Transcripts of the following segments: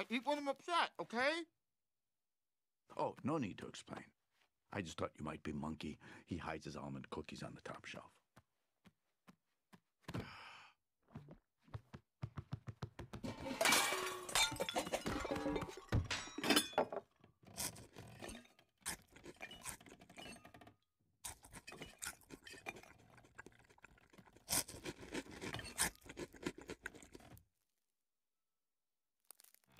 I eat when I'm upset, okay? Oh, no need to explain. I just thought you might be Monkey. He hides his almond cookies on the top shelf.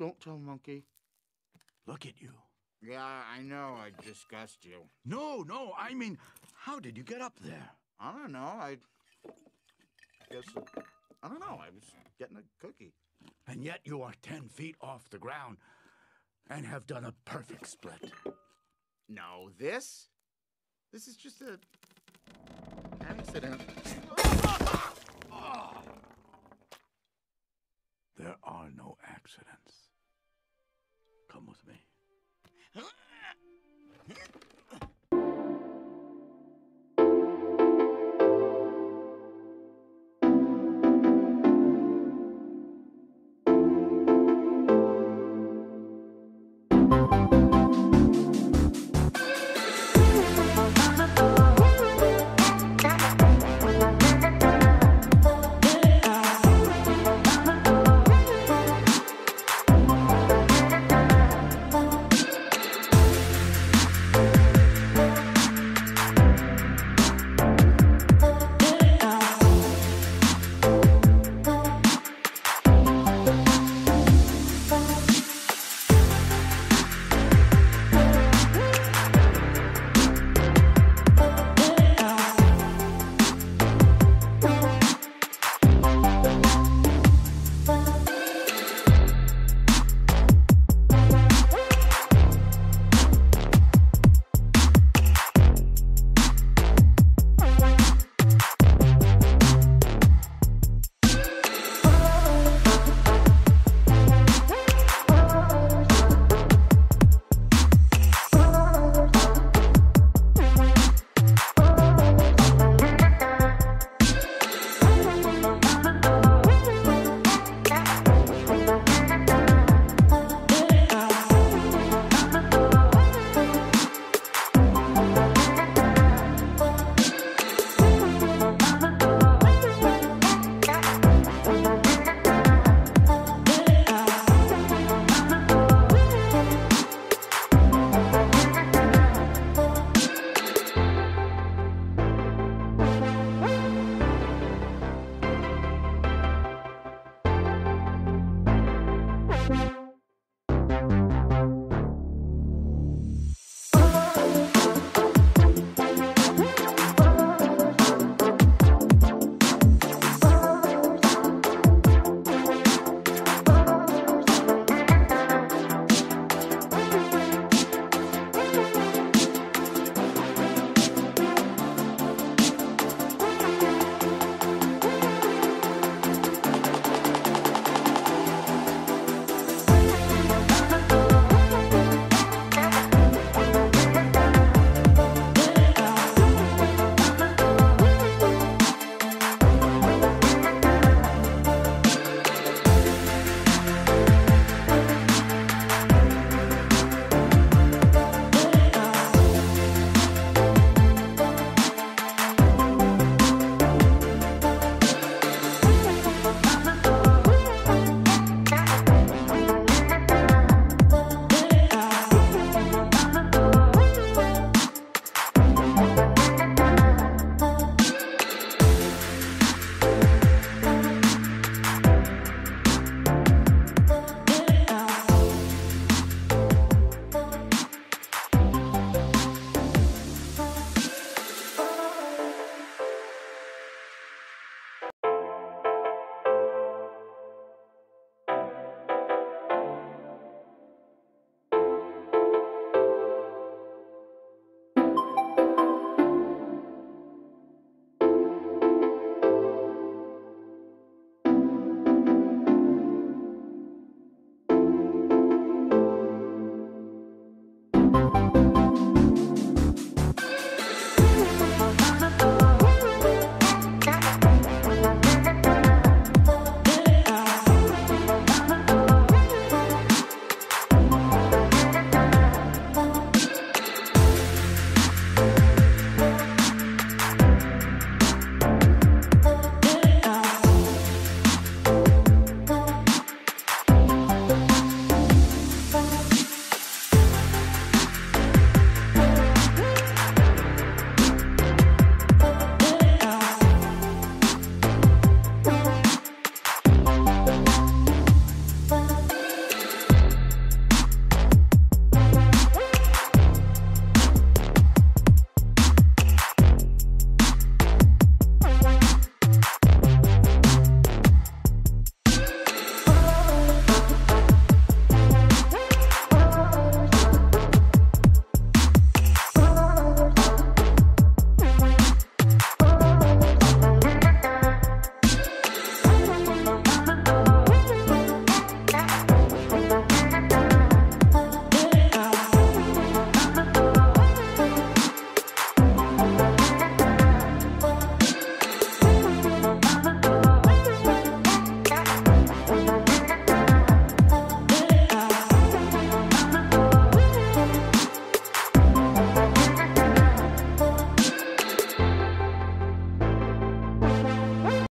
Don't tell Monkey. Look at you. Yeah, I know. I disgust you. No, no. I mean, how did you get up there? I don't know. I guess. I don't know. I was getting a cookie. And yet you are ten feet off the ground and have done a perfect split. No, this? This is just a. accident. There are no accidents. Come with me.